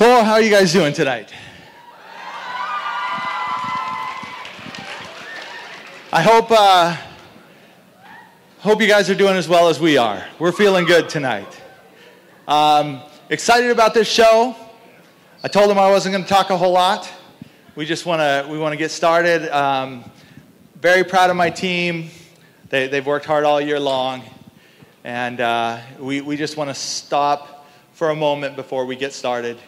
Oh, how are you guys doing tonight? I hope, uh, hope you guys are doing as well as we are. We're feeling good tonight. Um, excited about this show. I told them I wasn't going to talk a whole lot. We just want to we want to get started. Um, very proud of my team. They, they've worked hard all year long, and uh, we we just want to stop for a moment before we get started,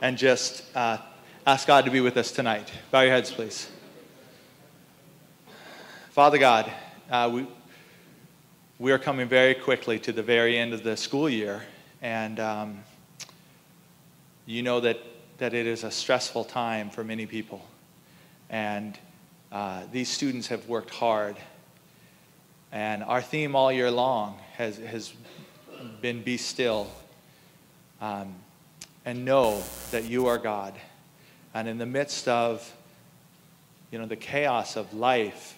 and just uh, ask God to be with us tonight. Bow your heads, please. Father God, uh, we we are coming very quickly to the very end of the school year, and um, you know that that it is a stressful time for many people. And uh, these students have worked hard. And our theme all year long has, has been be still um, and know that you are God. And in the midst of you know, the chaos of life,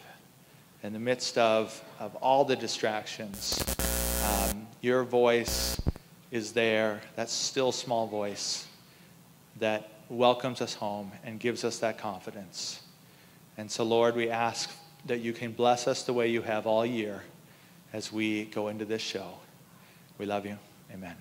in the midst of, of all the distractions, um, your voice is there, that still small voice that welcomes us home and gives us that confidence. And so, Lord, we ask that you can bless us the way you have all year as we go into this show. We love you. Amen.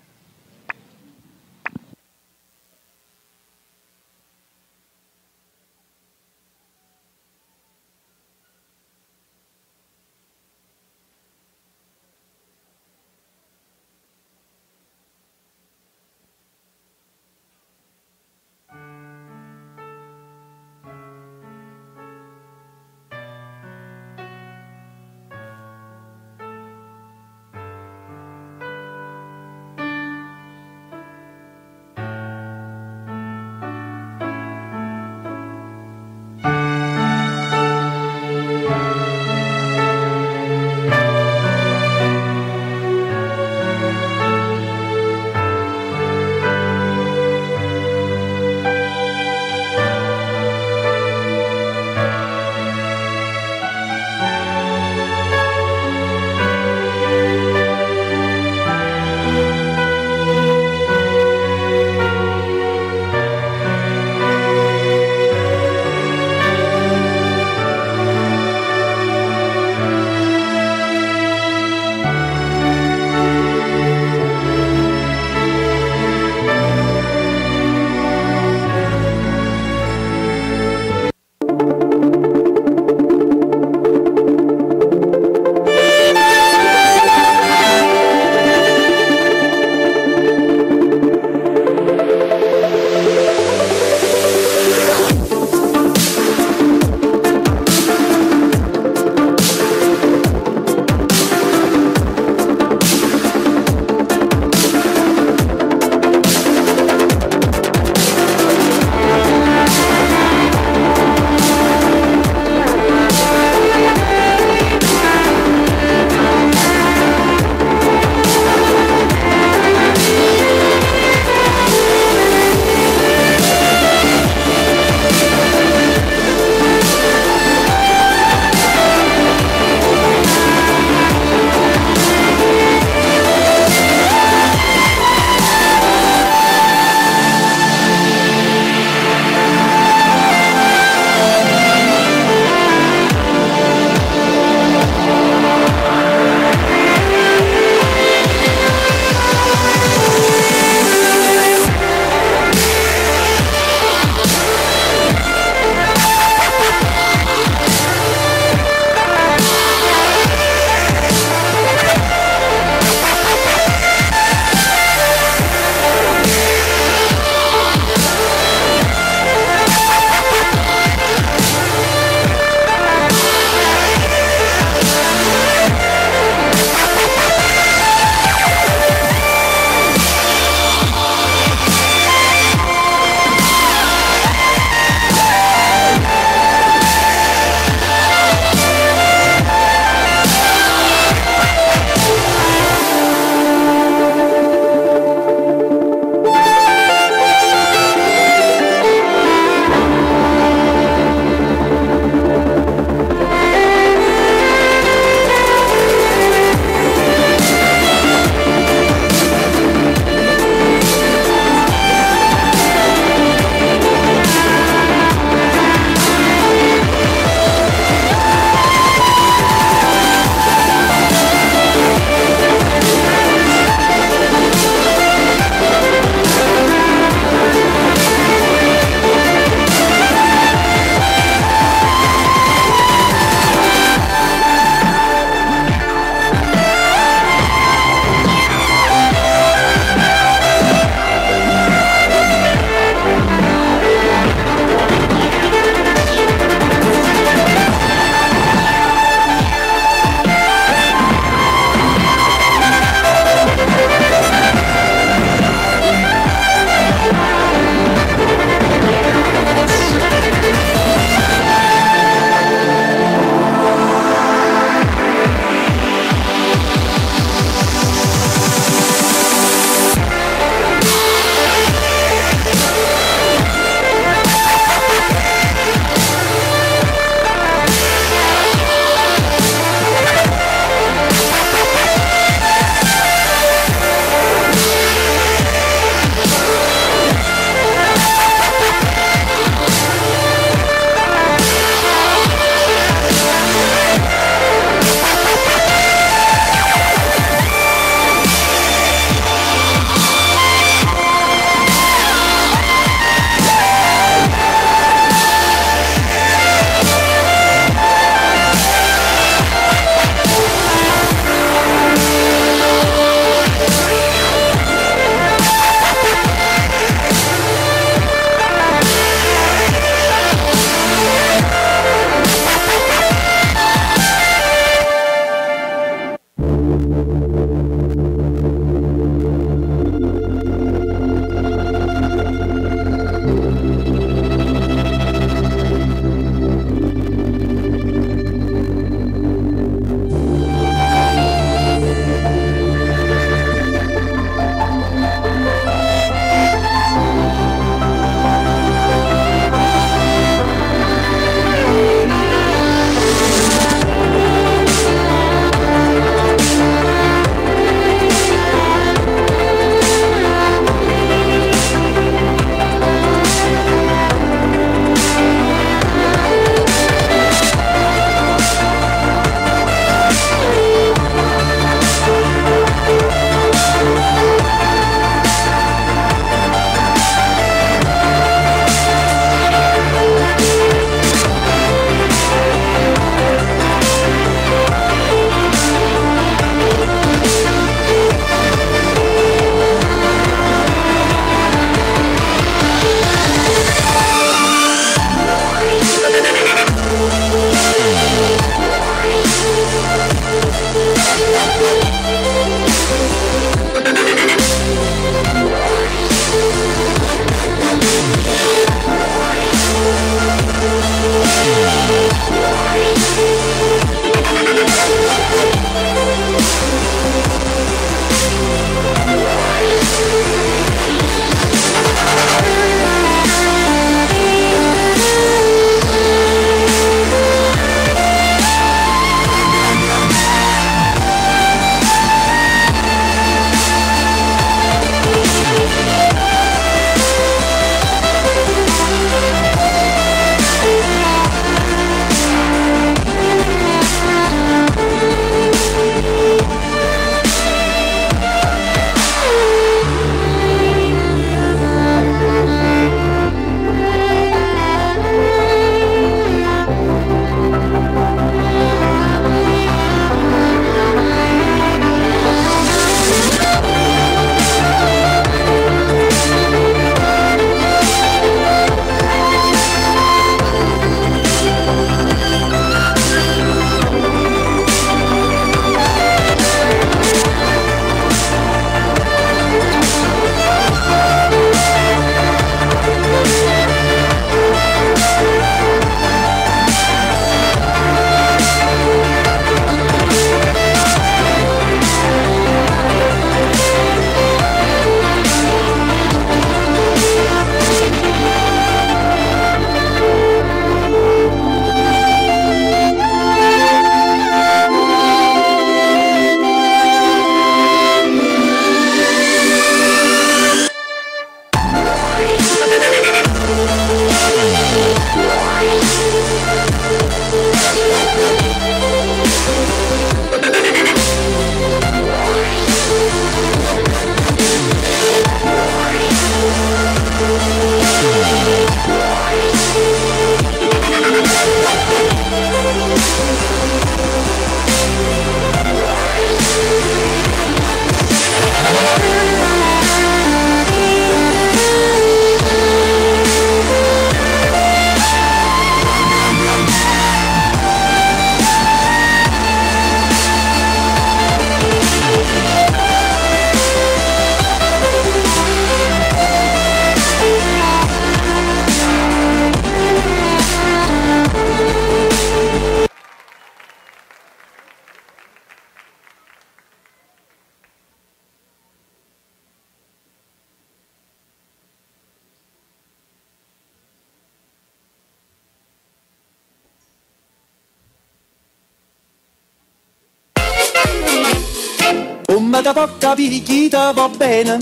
Te va bene?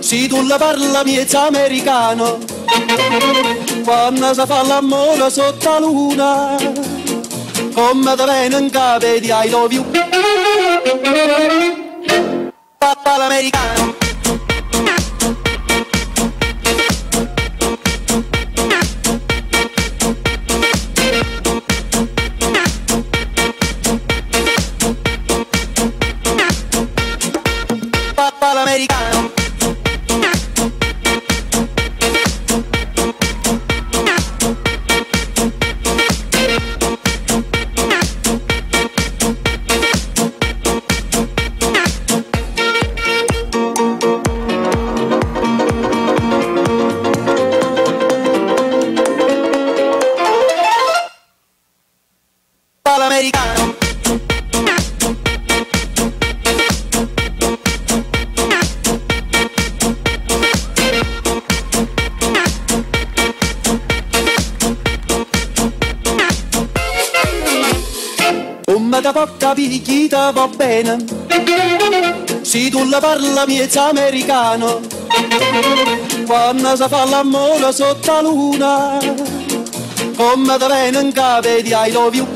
Se tu la parla miezza americano, quando si fa l'amore sotto la luna, come te viene in capo di I love you. Papà l'americano. quando parla miez americano, quando si fa l'amore sotto la luna, come da venga vedi I love you.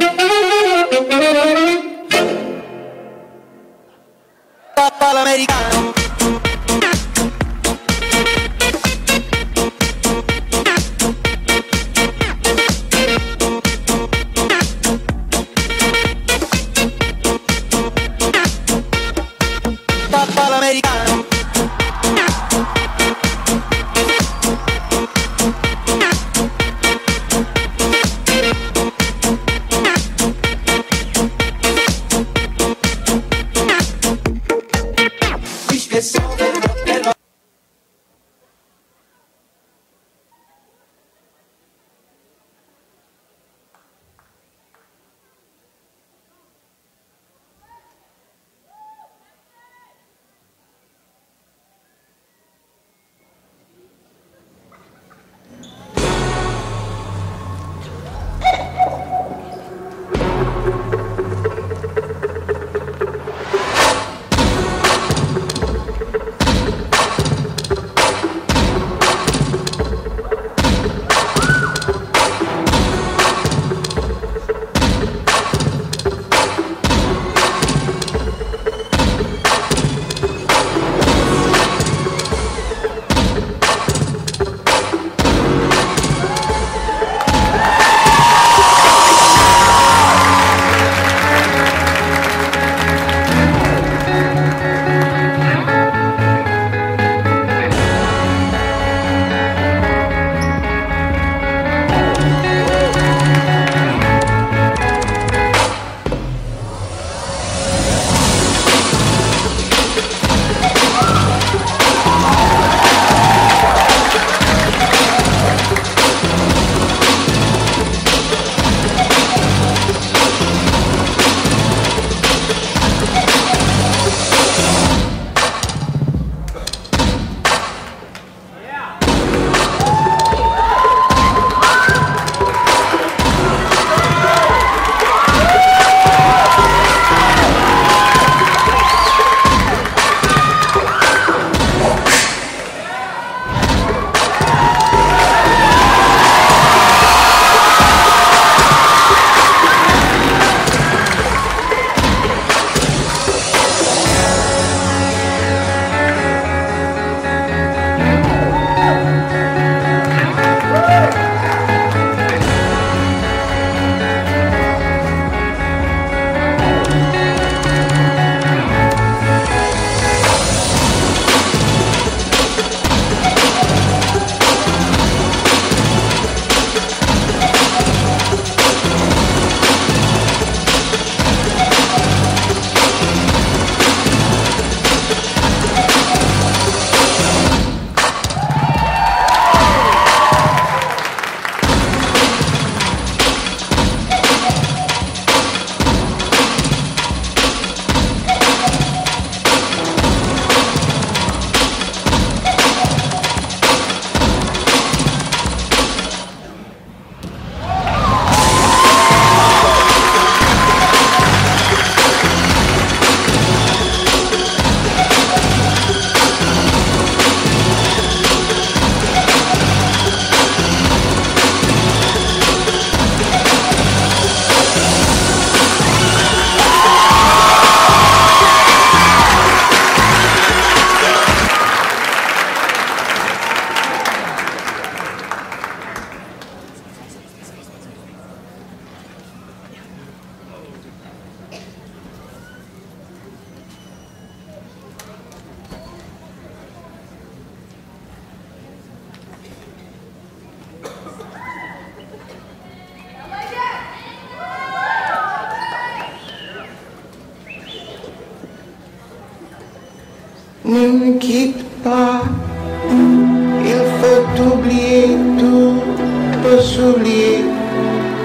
S'oublier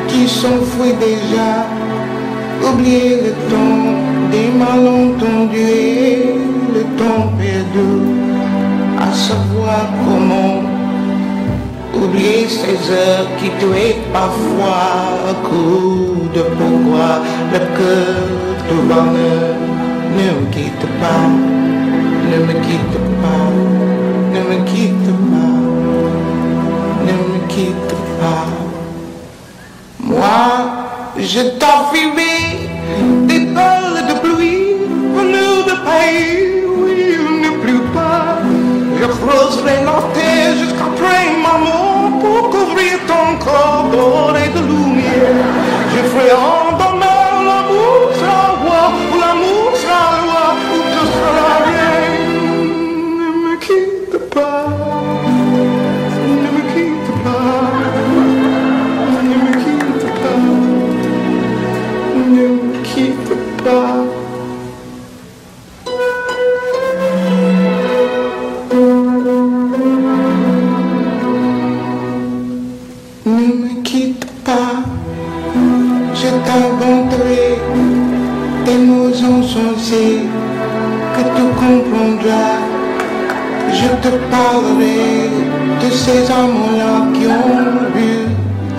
qui s'enfuit déjà. Oublier le temps des malentendus et le temps perdu, à savoir comment oublier ces heures qui tuaient parfois un coup de pourquoi le cœur de bonheur ne me quitte pas, ne me quitte pas, ne me quitte pas, ne me quitte pas. Je t'enfuirai des balles de pluie venues de pays où il ne pleut pas. Je creuserai la terre jusqu'après ma mort pour couvrir ton corps doré de lumière. Je ferai en te parlerai de ces amants-là qui ont vu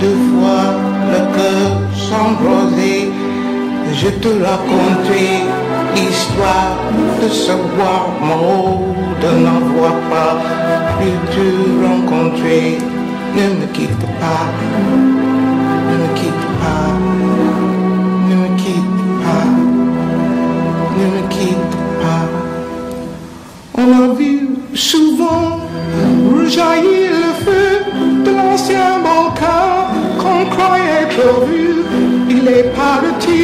deux fois le cœur s'embraser. Je te raconterai l'histoire de ce bois mort, de n'avoir pas pu te rencontrer. Ne me quitte pas, rejaillir le feu de l'ancien volcan qu'on croyait perdu. Il est parti,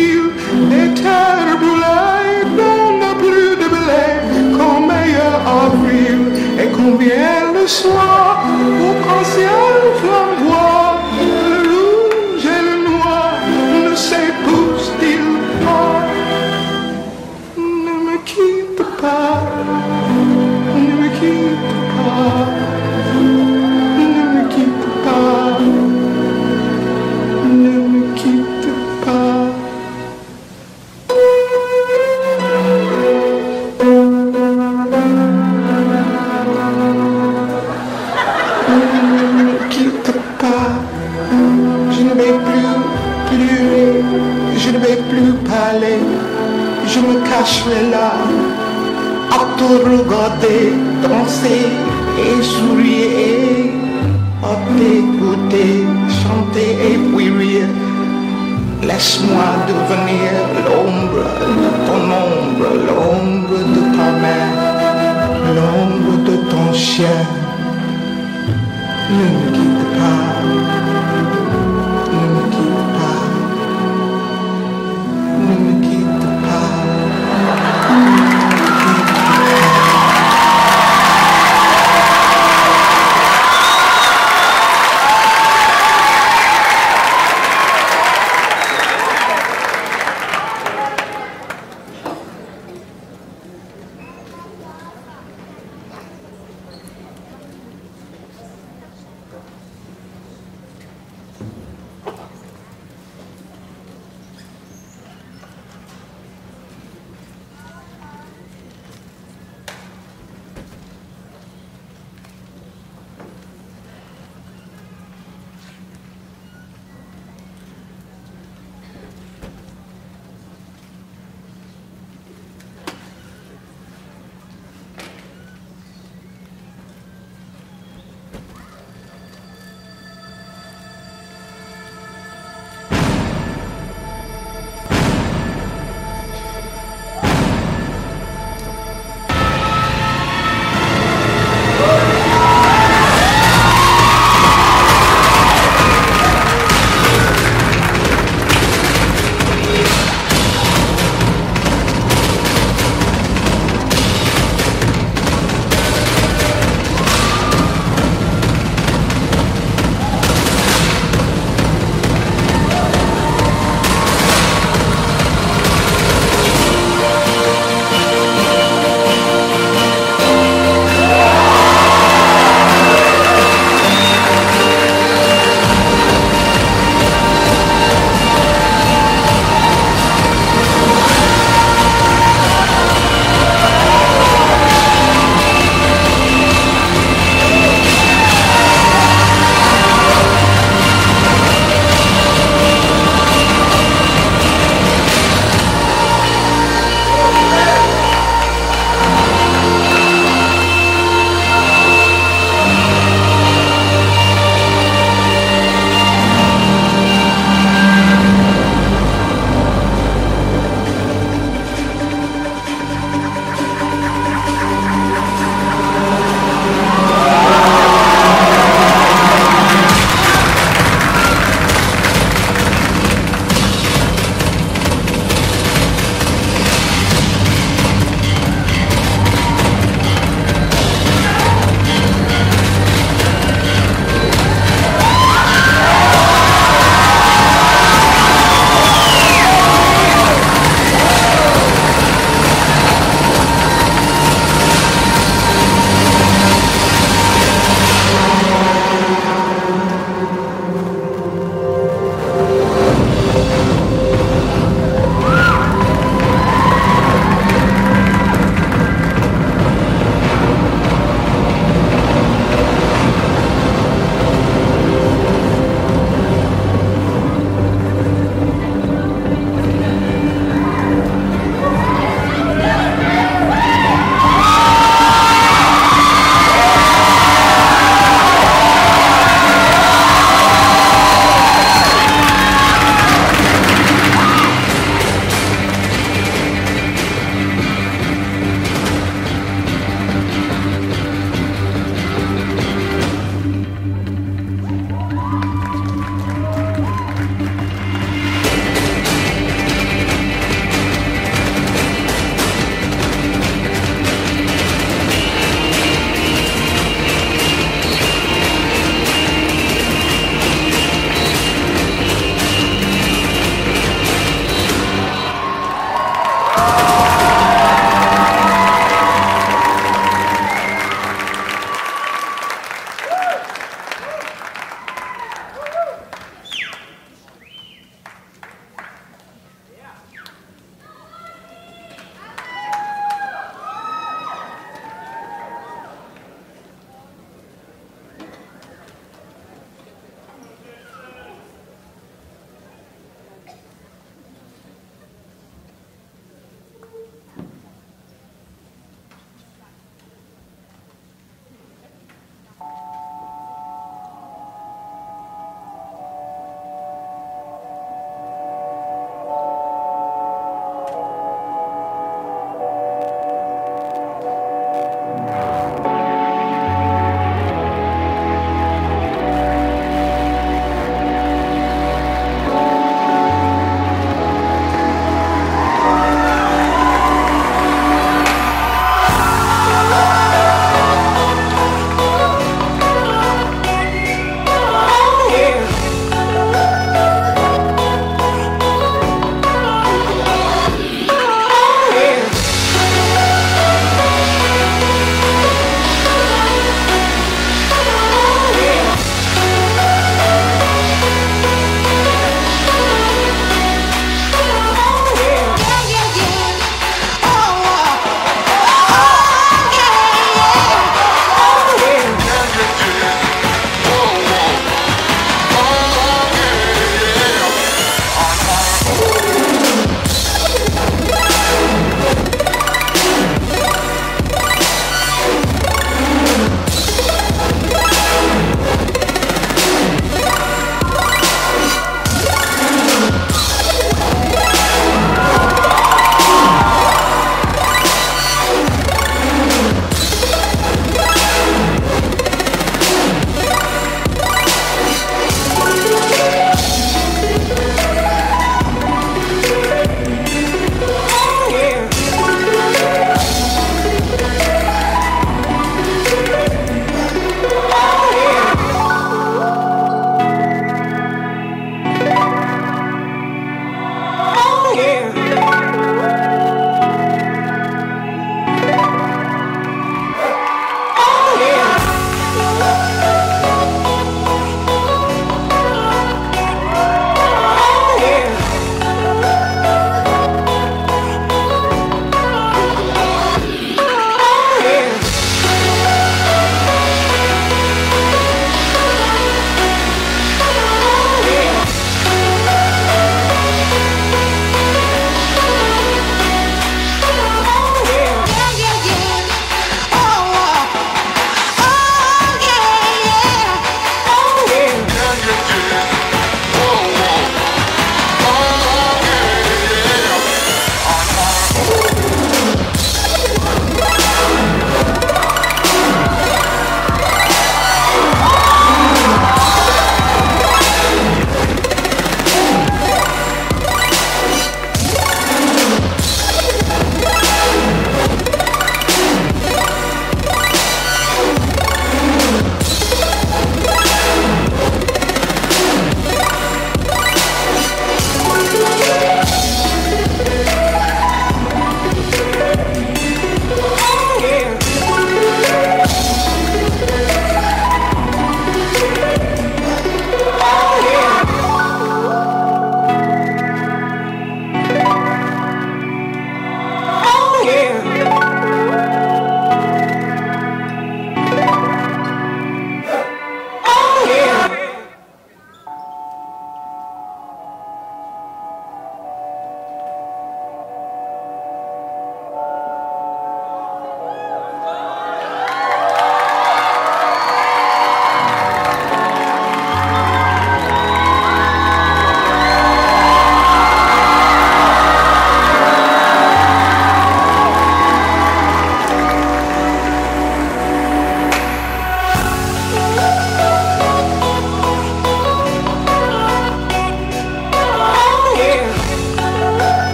les terres brûlées donnent plus de blé qu'en meilleur avril. Et combien le soir, cacherai là à te regarder danser et sourire, à t'écouter chanter et puis rire. Laisse-moi devenir l'ombre de ton ombre, l'ombre de ta main, l'ombre de ton chien. Ne me quitte pas,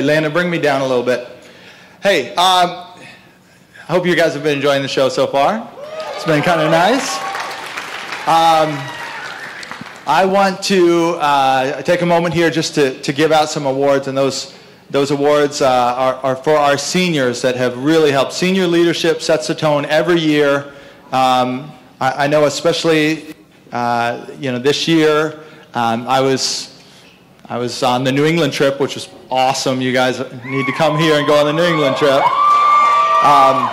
Hey, Landon, bring me down a little bit. Hey, um, I hope you guys have been enjoying the show so far. It's been kind of nice. Um, I want to uh, take a moment here just to, to give out some awards, and those, those awards uh, are, are for our seniors that have really helped. Senior leadership sets the tone every year. Um, I, I know especially, uh, you know, this year, um, I was I was on the New England trip, which was awesome. You guys need to come here and go on the New England trip. Um,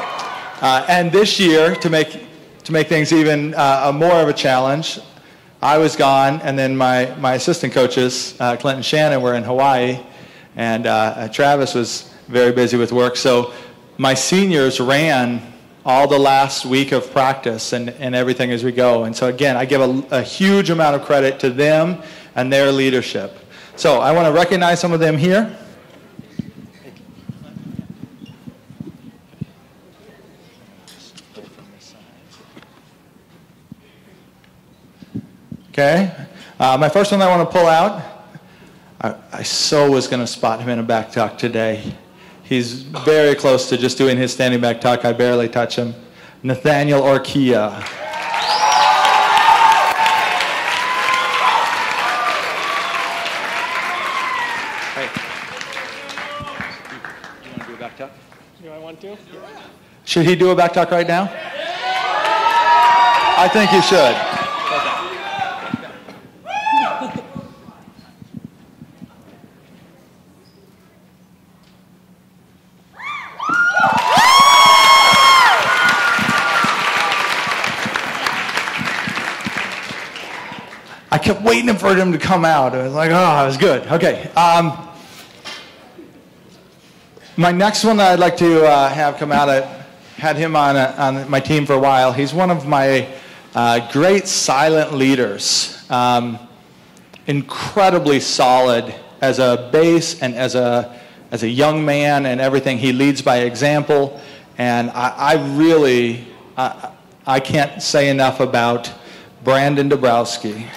uh, and this year, to make to make things even uh, more of a challenge, I was gone, and then my my assistant coaches, uh, Clinton Shannon, were in Hawaii, and uh, Travis was very busy with work. So my seniors ran all the last week of practice and, and everything as we go. And so again, I give a, a huge amount of credit to them and their leadership. So I want to recognize some of them here. Okay. Uh, my first one I want to pull out, I, I so was going to spot him in a back tuck today. He's very close to just doing his standing back tuck. I barely touch him. Nathaniel Orkia. Should he do a back tuck right now? I think he should. I kept waiting for him to come out. I was like, oh, it was good. Okay. Um, my next one that I'd like to uh, have come out, I had him on, a, on my team for a while. He's one of my uh, great silent leaders. Um, incredibly solid as a base and as a, as a young man and everything. He leads by example. And I, I really, I, I can't say enough about Brandon Dabrowski.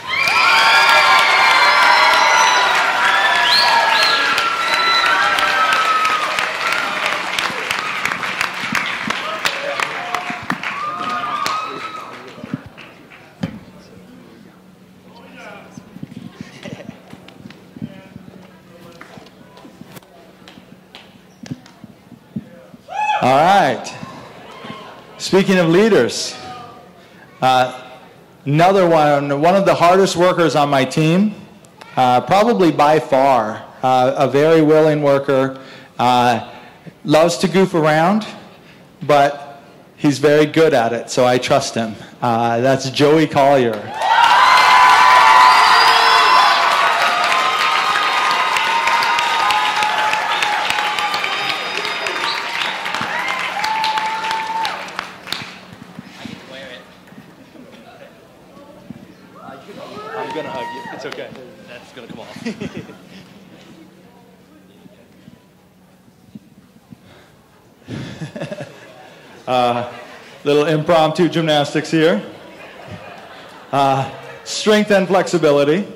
All right. Speaking of leaders, uh, another one, one of the hardest workers on my team, uh, probably by far, uh, a very willing worker, uh, loves to goof around, but he's very good at it, so I trust him. Uh, that's Joey Collier. I'm gonna hug you. It's okay. That's gonna come off. uh, little impromptu gymnastics here. Uh, strength and flexibility.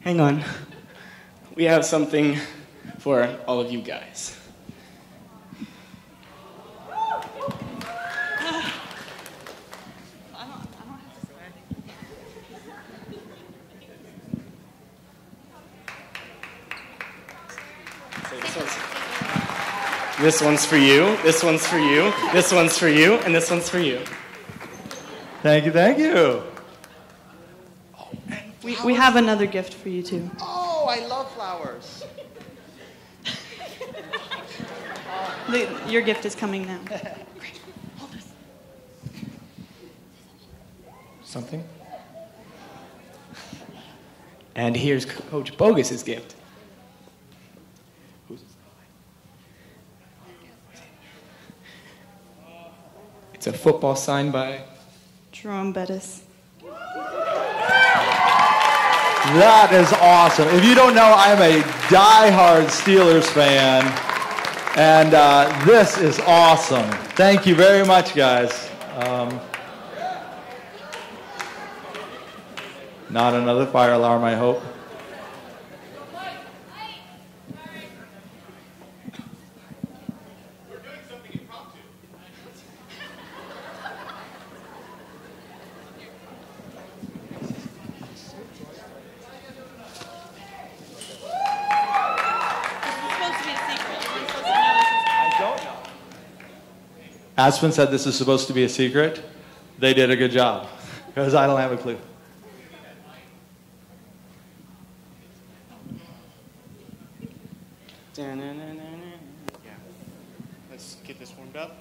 Hang on. We have something for all of you guys. This one's for you, this one's for you, this one's for you, and this one's for you. Thank you, thank you. We, we have another gift for you too. Oh, I love flowers. The, your gift is coming now. Something? And here's Coach Bogus's gift. It's a football signed by Jerome Bettis. That is awesome. If you don't know, I'm a die-hard Steelers fan. And uh, this is awesome. Thank you very much, guys. Um, not another fire alarm, I hope. Aspen said this is supposed to be a secret. They did a good job because I don't have a clue. Yeah. Let's get this warmed up.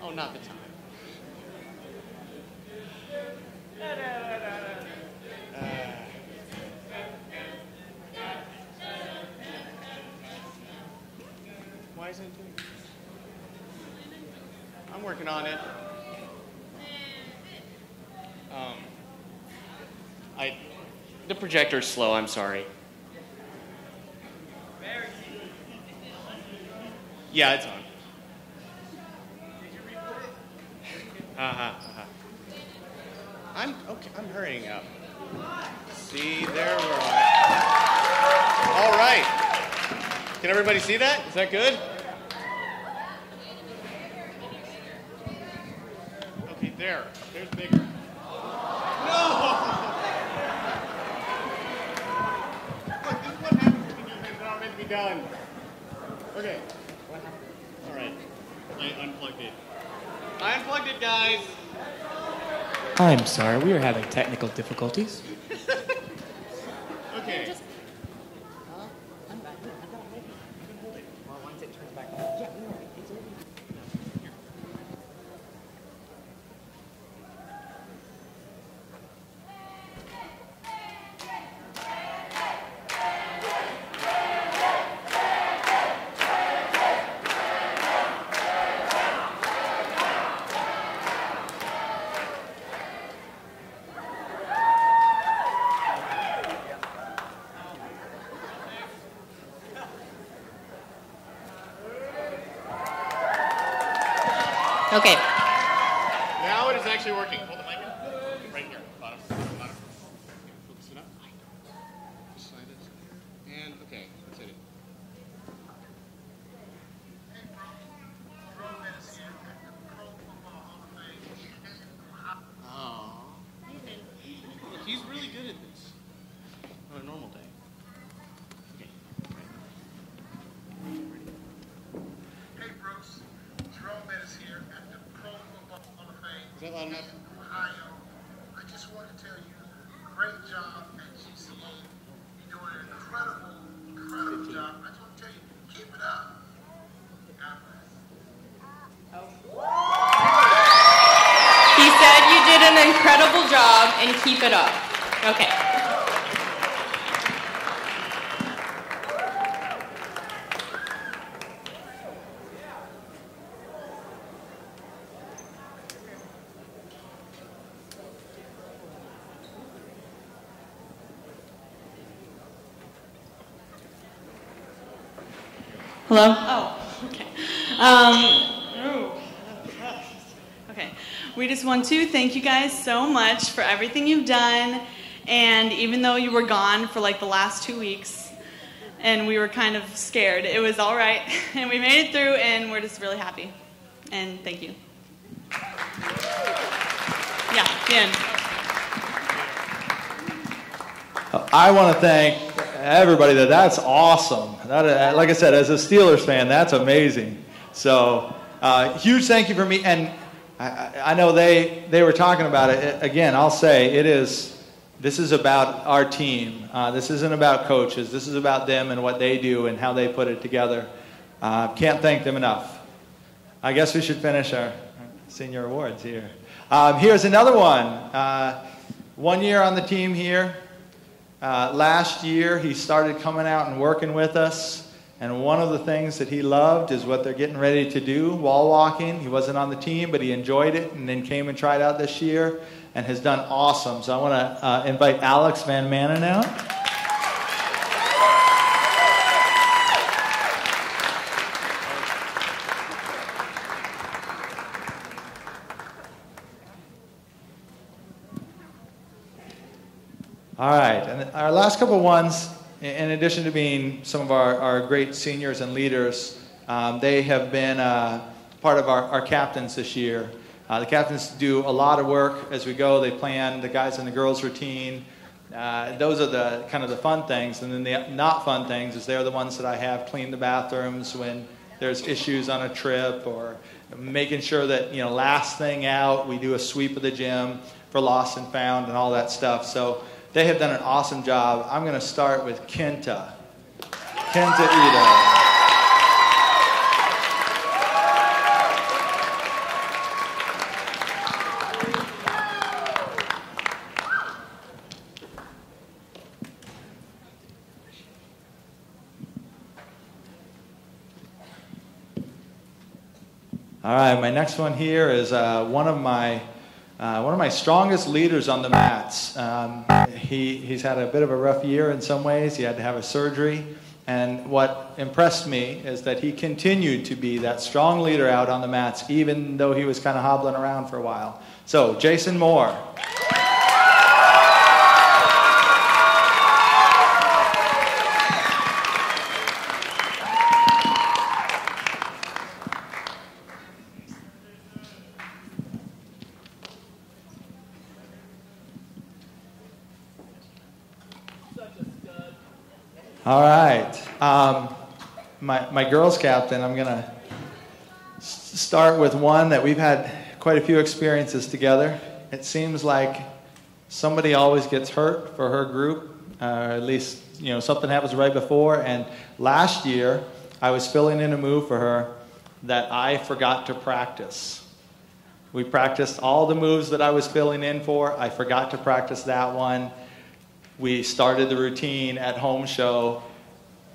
Oh, not the time. Uh, why isn't it doing? I'm working on it. Um, I. The projector's slow. I'm sorry. Yeah, it's on. Uh-huh, uh-huh. I'm okay. I'm hurrying up. See, there we're at. All right. Can everybody see that? Is that good? Okay, there. There's bigger. No! Look, this is what happens when you things that aren't meant to be done. Okay. All right. I unplugged it. I unplugged it, guys. I'm sorry, we are having technical difficulties. Okay. Okay. Now it is actually working. Hold the mic in. Right here. Bottom. Bottom. Focus it up. Slide it. And okay, that's it. Oh. Look, he's really good at this. On a normal day. Okay. Hey Bruce, Jerome Bettis here at the Pro Football Hall of Fame Is that loud enough? in Ohio. I just want to tell you, great job at GCA. You're doing an incredible, incredible job. I just want to tell you, keep it up. God bless. He said you did an incredible job and keep it up. Okay. Hello? Oh, okay. Um, okay. We just want to thank you guys so much for everything you've done. And even though you were gone for like the last two weeks, and we were kind of scared, it was all right. And we made it through, and we're just really happy. And thank you. Yeah, the end. I want to thank everybody. That that's awesome. That, like I said, as a Steelers fan, that's amazing. So, uh, huge thank you for me. And I, know they they were talking about it again. I'll say it is. This is about our team. Uh, this isn't about coaches. This is about them and what they do and how they put it together. Uh, can't thank them enough. I guess we should finish our senior awards here. Um, here's another one. Uh, one year on the team here. Uh, last year, he started coming out and working with us. And one of the things that he loved is what they're getting ready to do wall walking. He wasn't on the team, but he enjoyed it and then came and tried out this year and has done awesome. So I want to uh, invite Alex Van Manen out. All right, and our last couple ones in addition to being some of our, our great seniors and leaders, um, they have been uh, part of our, our captains this year. Uh, the captains do a lot of work as we go. They plan the guys and the girls routine. Uh, those are the kind of the fun things, and then the not fun things is they're the ones that I have clean the bathrooms when there's issues on a trip, or making sure that you know last thing out we do a sweep of the gym for lost and found and all that stuff. So they have done an awesome job. I'm going to start with Kenta. Kenta Ito. All right, my next one here is uh, one of my uh, one of my strongest leaders on the mats. Um, he, he's had a bit of a rough year in some ways. He had to have a surgery. And what impressed me is that he continued to be that strong leader out on the mats, even though he was kind of hobbling around for a while. So, Jason Moore. All right. Um, my, my girls captain, I'm going to start with one that we've had quite a few experiences together. It seems like somebody always gets hurt for her group, uh, at least, you know, something happens right before. And last year, I was filling in a move for her that I forgot to practice. We practiced all the moves that I was filling in for. I forgot to practice that one we started the routine at home show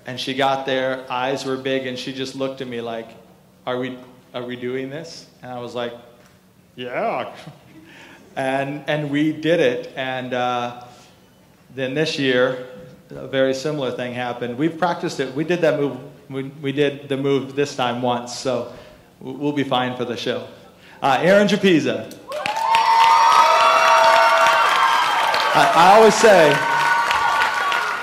and she got there eyes were big and she just looked at me like are we are we doing this? And i was like yeah. And and we did it and uh, then this year a very similar thing happened. We've practiced it. We did that move we, we did the move this time once so we'll be fine for the show. Uh, Erin Japiza. I, I always say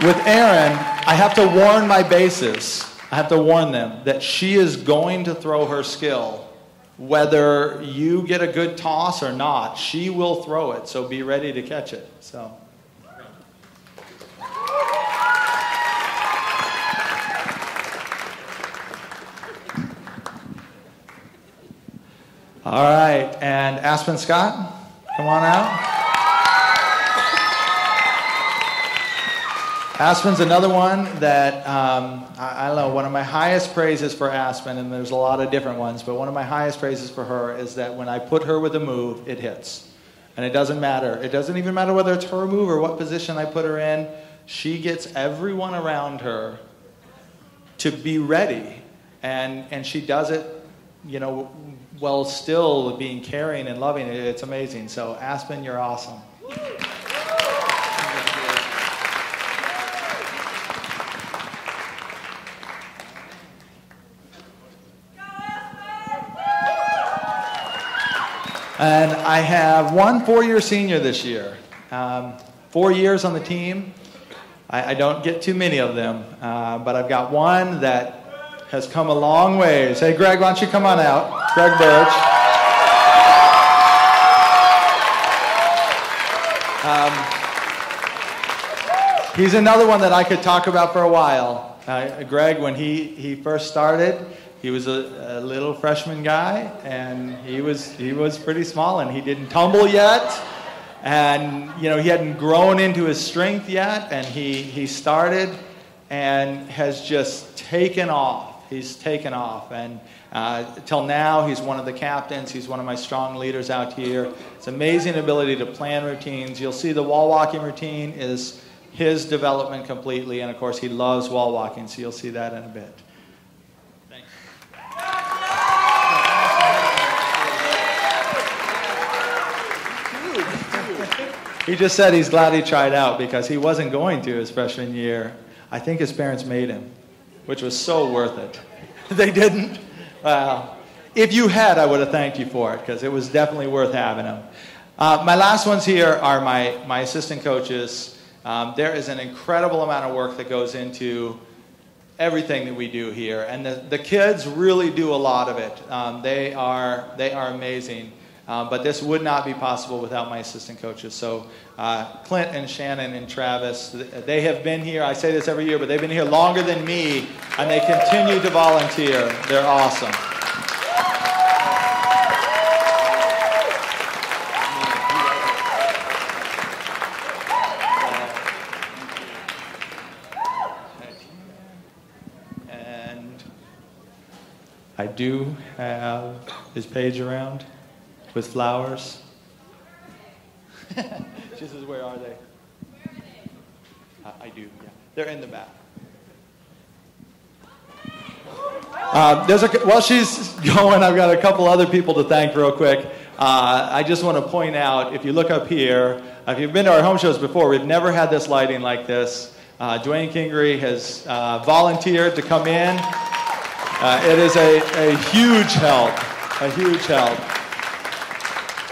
with Erin, I have to warn my bases. I have to warn them that she is going to throw her skill. Whether you get a good toss or not, she will throw it. So be ready to catch it. So. All right, and Aspen Scott, come on out. Aspen's another one that um, I, I, don't know. One of my highest praises for Aspen, and there's a lot of different ones, but one of my highest praises for her is that when I put her with a move, it hits, and it doesn't matter. It doesn't even matter whether it's her move or what position I put her in. She gets everyone around her to be ready, and and she does it, you know, while still being caring and loving. It's amazing. So Aspen, you're awesome. And I have one four year senior this year. Um, four years on the team. I, I, don't get too many of them, uh, but I've got one that has come a long ways. Hey, Greg, why don't you come on out? Greg Birch. Um, he's another one that I could talk about for a while. Uh, Greg, when he, he first started, he was a, a, little freshman guy, and he was he was pretty small, and he didn't tumble yet, and you know he hadn't grown into his strength yet, and he he started, and has just taken off. He's taken off, and uh, till now he's one of the captains. He's one of my strong leaders out here. It's amazing ability to plan routines. You'll see the wall walking routine is his development completely, and of course he loves wall walking, so you'll see that in a bit. He just said he's glad he tried out because he wasn't going to his freshman year. I think his parents made him, which was so worth it. they didn't? Well, if you had, I would have thanked you for it because it was definitely worth having him. Uh, my last ones here are my, my assistant coaches. Um, there is an incredible amount of work that goes into everything that we do here, and the, the kids really do a lot of it. Um, they are they are amazing. Um, but this would not be possible without my assistant coaches. So, uh, Clint and Shannon and Travis, they have been here. I say this every year, but they've been here longer than me, and they continue to volunteer. They're awesome. And I do have his page around with flowers. she says, Where are they? Uh, I do, yeah. They're in the back. Uh, there's a, while she's going, I've got a couple other people to thank real quick. Uh, I just want to point out if you look up here, if you've been to our home shows before, we've never had this lighting like this. Uh, Dwayne Kingery has uh, volunteered to come in. Uh, it is a, a huge help, a huge help.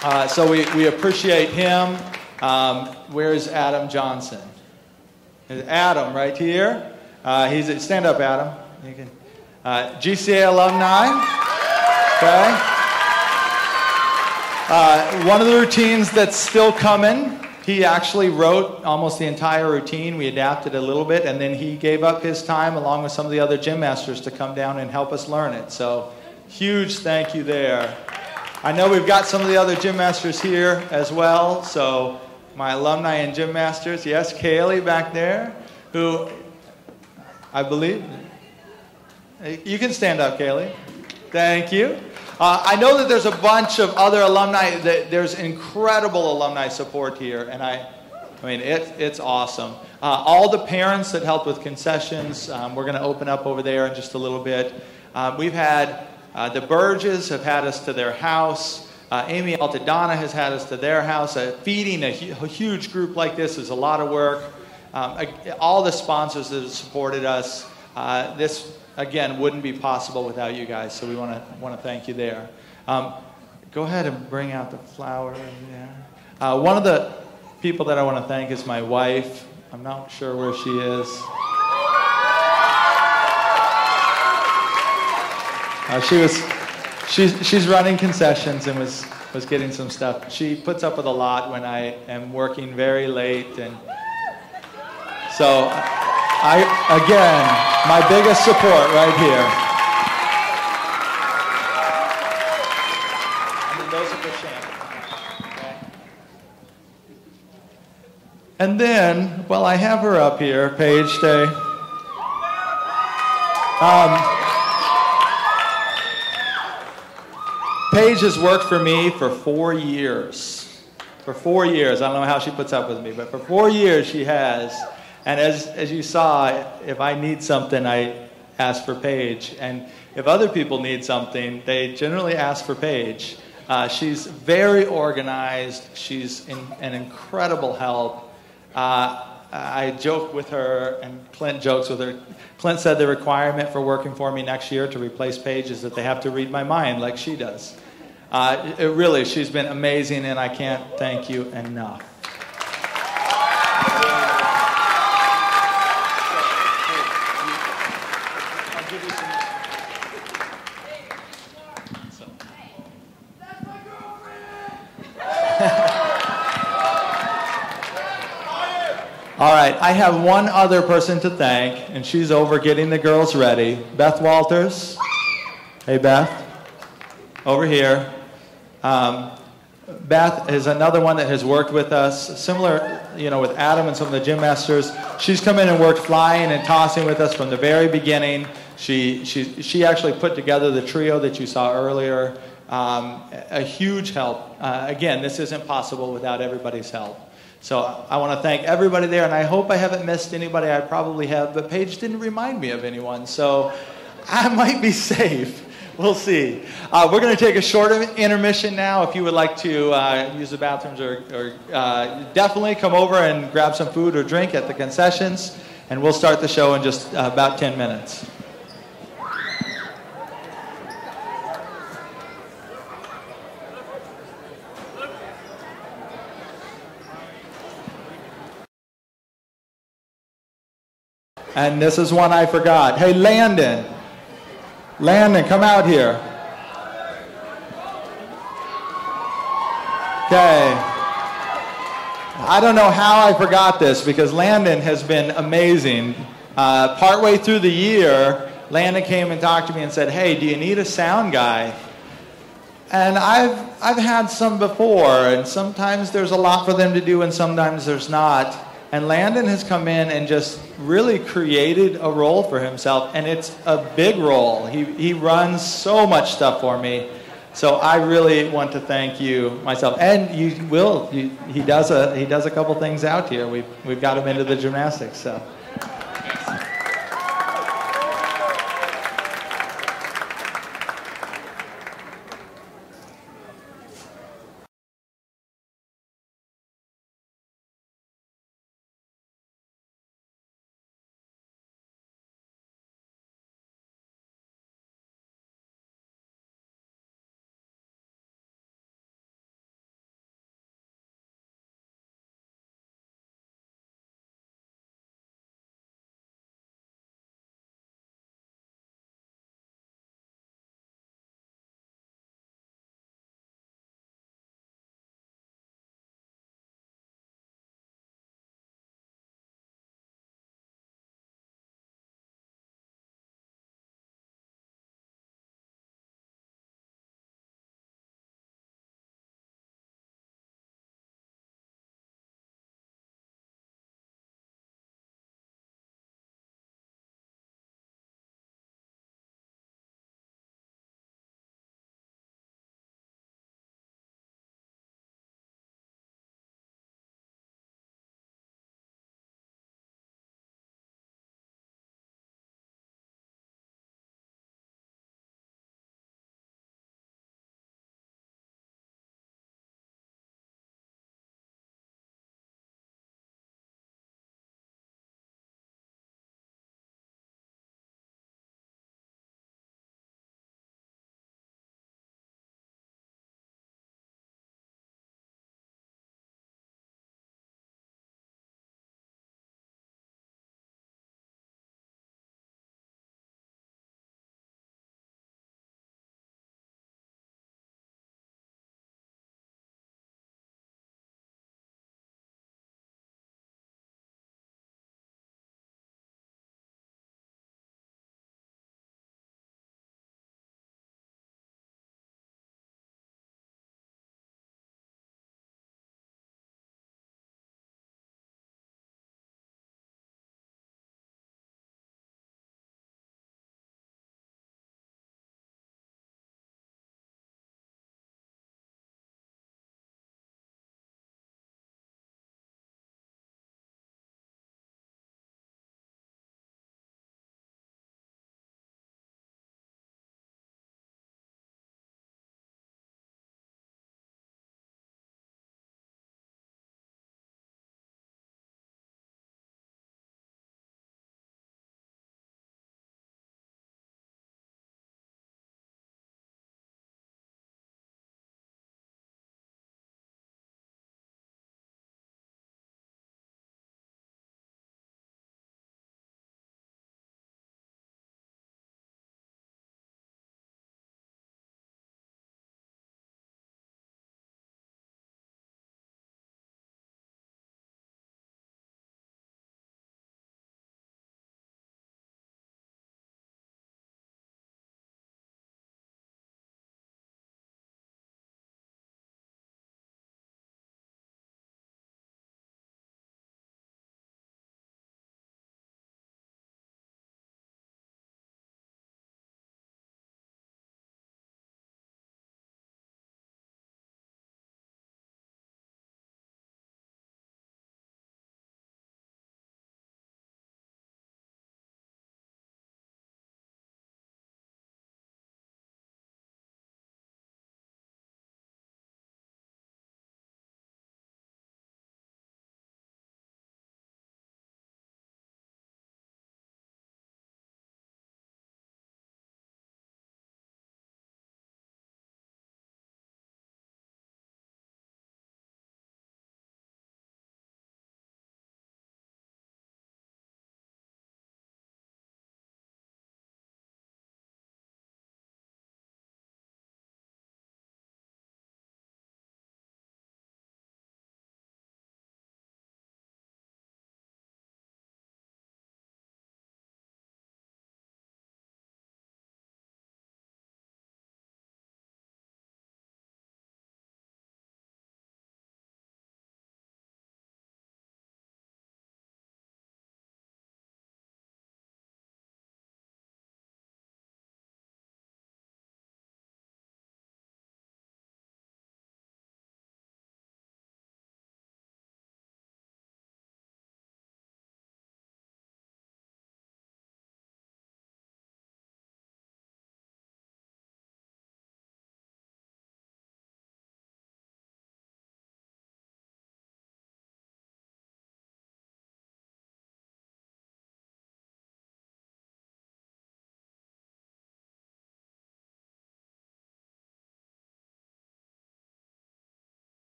Uh, so we, we appreciate him. Um, where's Adam Johnson? Adam, right here. Uh, he's stand up, Adam. You can. Uh, GCA alumni. Okay. Uh, one of the routines that's still coming. He actually wrote almost the entire routine. We adapted a little bit, and then he gave up his time along with some of the other gym masters to come down and help us learn it. So, huge thank you there. I know we've got some of the other gym masters here as well. So, my alumni and gym masters, yes, Kaylee back there, who I believe. You can stand up, Kaylee. Thank you. Uh, I know that there's a bunch of other alumni. That there's incredible alumni support here, and I, I mean, it, it's awesome. Uh, all the parents that helped with concessions, um, we're going to open up over there in just a little bit. Uh, we've had uh, the Burges have had us to their house. Uh, Amy Altadonna has had us to their house. Uh, feeding a, hu- a, huge group like this is a lot of work. Um, all the sponsors that have supported us, this again, wouldn't be possible without you guys. So we want to want to thank you there. Um, go ahead and bring out the flower. Uh, one of the people that I want to thank is my wife. I'm not sure where she is. Uh, she was she's she's running concessions and was was getting some stuff. She puts up with a lot when I am working very late and so. I, again, my biggest support right here. And then, well, I have her up here, Paige Day. Um, Paige has worked for me for four years. For four years. I don't know how she puts up with me, but for four years she has. And as, as you saw, if I need something, I ask for Paige. And if other people need something, they generally ask for Paige. Uh, she's very organized. She's in, an incredible help. Uh, I joke with her, and Clint jokes with her. Clint said the requirement for working for me next year to replace Paige is that they have to read my mind like she does. Uh, it really, she's been amazing, and I can't thank you enough. All right, I have one other person to thank, and she's over getting the girls ready. Beth Walters. Hey, Beth. Over here. Um, Beth is another one that has worked with us, similar, you know, with Adam and some of the gym masters. She's come in and worked flying and tossing with us from the very beginning. She, she, she actually put together the trio that you saw earlier. Um, a huge help. Uh, again, this isn't possible without everybody's help. So I want to thank everybody there, and I hope I haven't missed anybody. I probably have, but Paige didn't remind me of anyone, so I might be safe. We'll see. Uh, we're going to take a short intermission now. If you would like to uh, use the bathrooms, or, or uh, definitely come over and grab some food or drink at the concessions, and we'll start the show in just uh, about 10 minutes. And this is one I forgot. Hey, Landon. Landon, come out here. Okay. I don't know how I forgot this because Landon has been amazing. Uh, partway through the year, Landon came and talked to me and said, Hey, do you need a sound guy? And I've, I've had some before, and sometimes there's a lot for them to do, and sometimes there's not. And Landon has come in and just really created a role for himself, and it's a big role. He, he runs so much stuff for me. So I really want to thank you myself, and you will. You, he does a he does a couple things out here. We've we've got him into the gymnastics. So.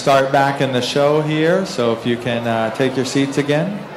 start back in the show here, so if you can uh, take your seats again.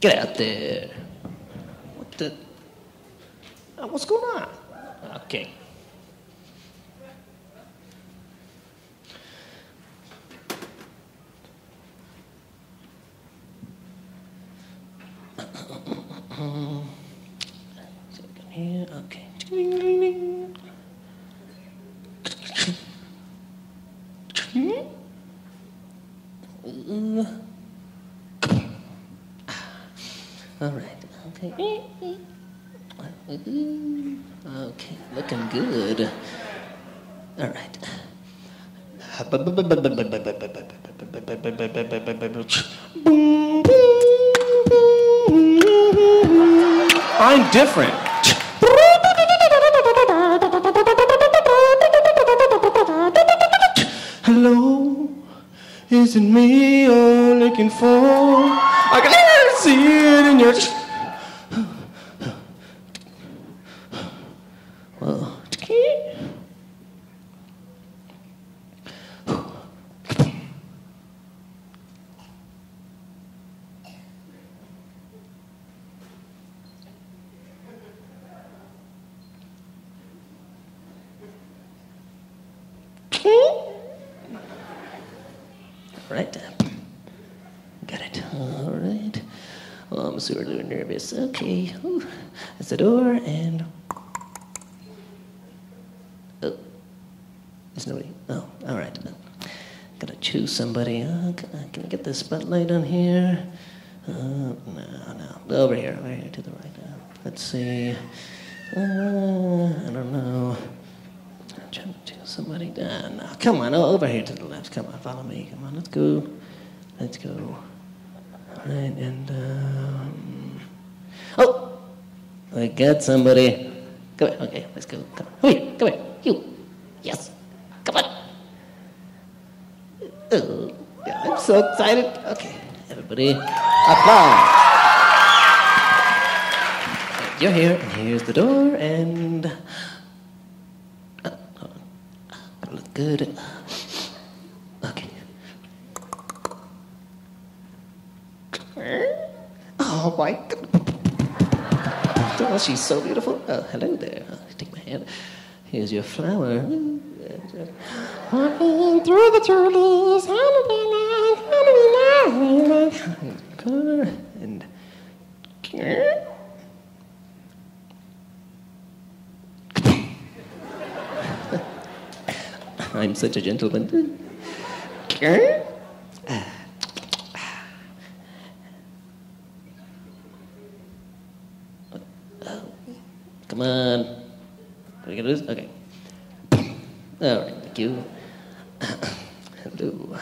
Get out there. What the? Uh, what's going on? Okay. Here, okay. All right. Okay. Okay, looking good. All right. I'm different. Hello, is it me you're looking for? I can see it in your. Well, Right. Got it. All right. Well, I'm sort nervous. Okay. Ooh. That's the door, and. Oh. There's nobody. Oh, all right. Gotta choose somebody. Uh, can, I, get the spotlight on here? Uh, no, no. Over here, over here to the right. Uh, let's see. Uh, I don't know. I'm trying to choose somebody. Uh, no, come on, over here to the left. Come on, follow me. Come on, let's go. Let's go. All right, and um, I got somebody. Come on, okay, let's go. Come on, come here, come here. You, yes, come on. Oh, I'm so excited. Okay, everybody, applause. You're here, and here's the door, and uh, on. Gotta look good. Okay. Oh my God. Oh, she's so beautiful. Oh, hello there. Oh, take my hand. Here's your flower. Walking through the trees. And I'm such a gentleman. Come on. Can we get this? Okay. All right, thank you. Hello.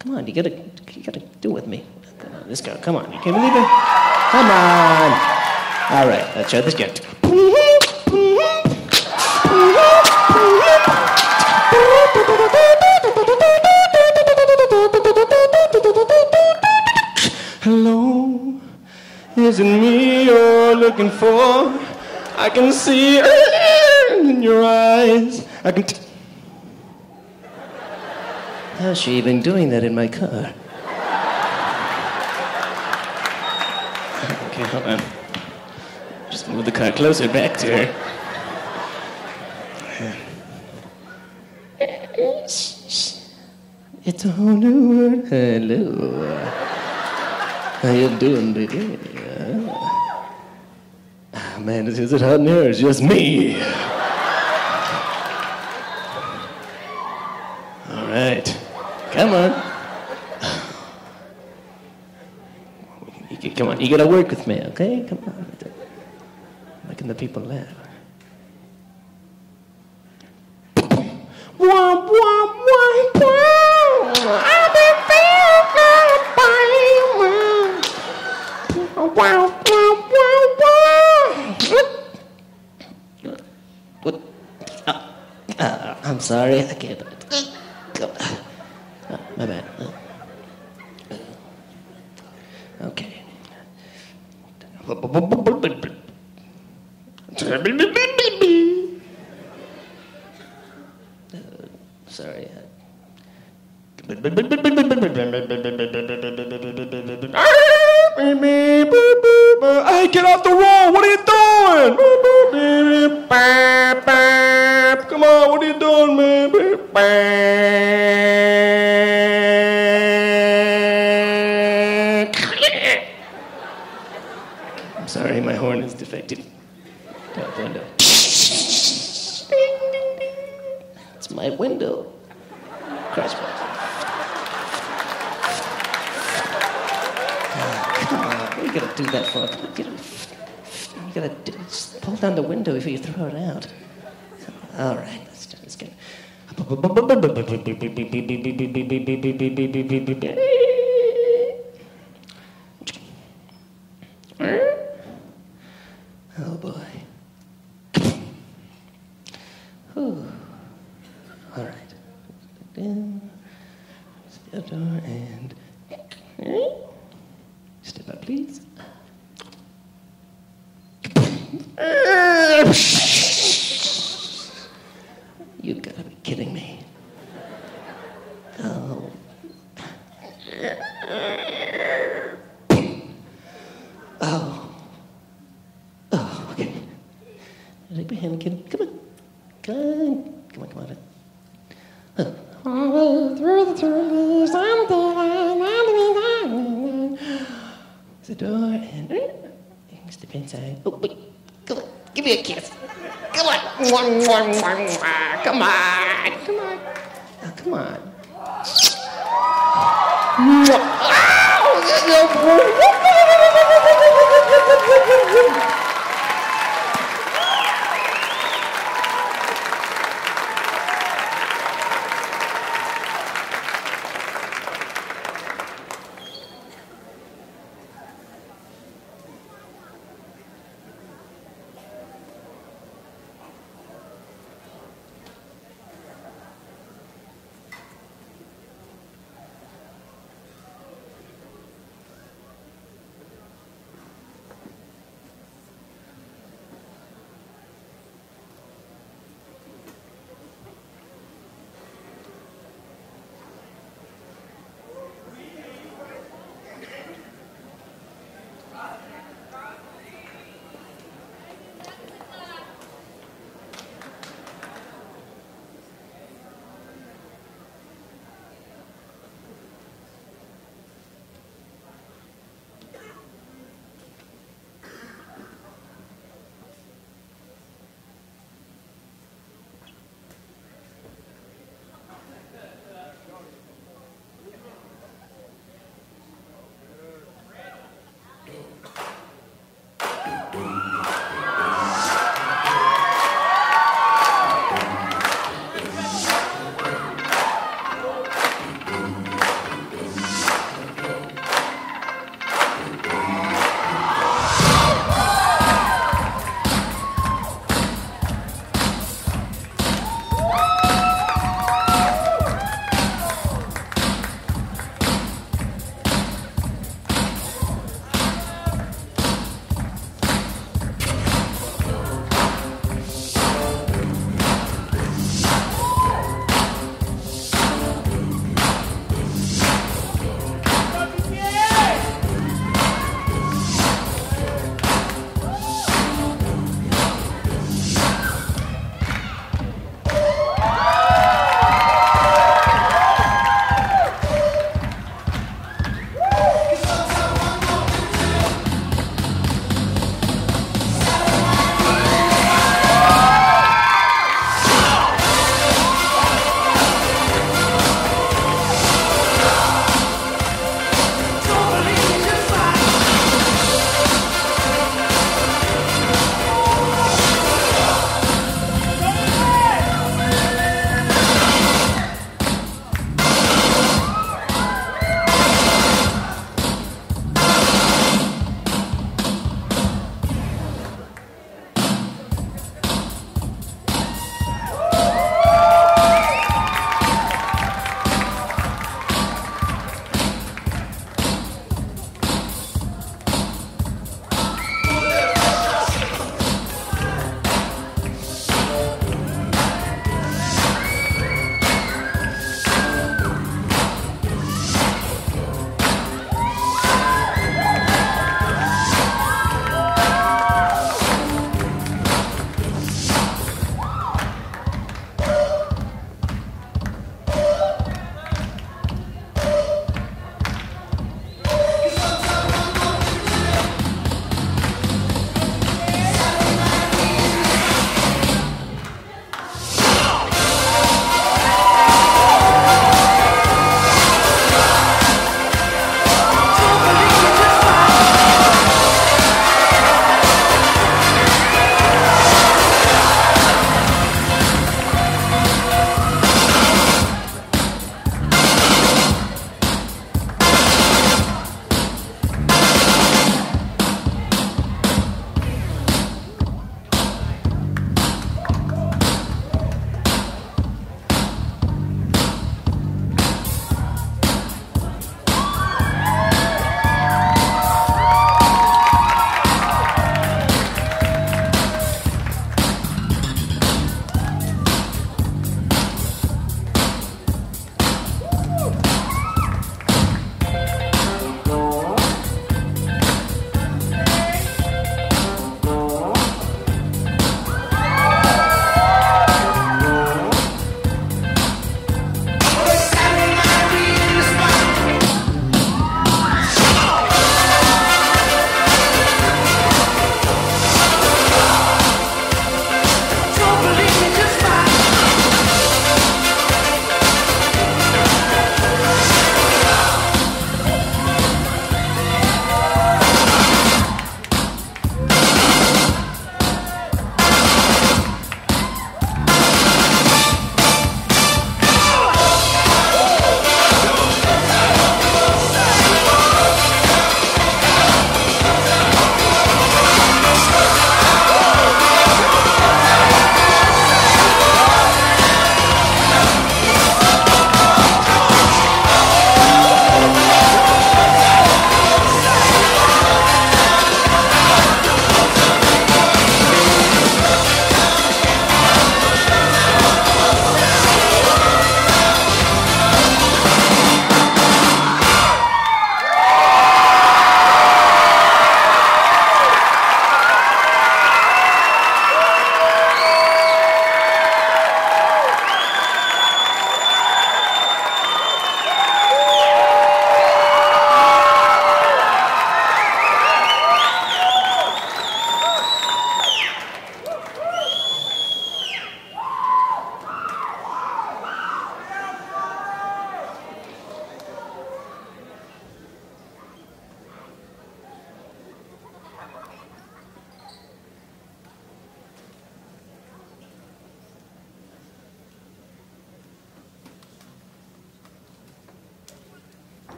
Come on, you gotta, you gotta do it with me. Come on, this guy, come on. You can't believe it? Come on. All right, let's try this again. Is it me you're looking for? I can see it in your eyes. I can. T- How's she even doing that in my car? Okay, hold on. Just move the car closer back to her. It's a whole new world. Hello. How you doing today? Ah, man, is it hot in here? It's just me. All right. Come on. Come on, you gotta work with me, okay? Come on. Making the people laugh. Womp, womp, Wow, wow, wow, wow. What? Uh, uh, I'm sorry, I can't. Uh, my bad. Okay. Sorry. Hey, get off the road! What are you doing? Come on, what are you doing, man? I'm sorry, my horn is defective. Top window. It's my window. Crossbox. Do that for? You gotta, you gotta do, pull down the window before you throw it out. All right, let's try this again.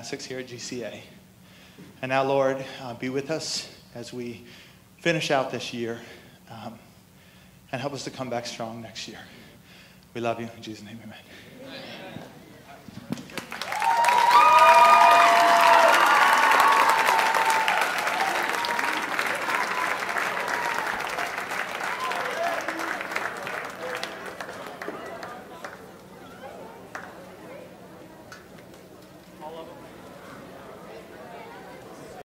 gymnastics here at GCA. And now, Lord, uh, be with us as we finish out this year um, and help us to come back strong next year. We love you. In Jesus' name, amen.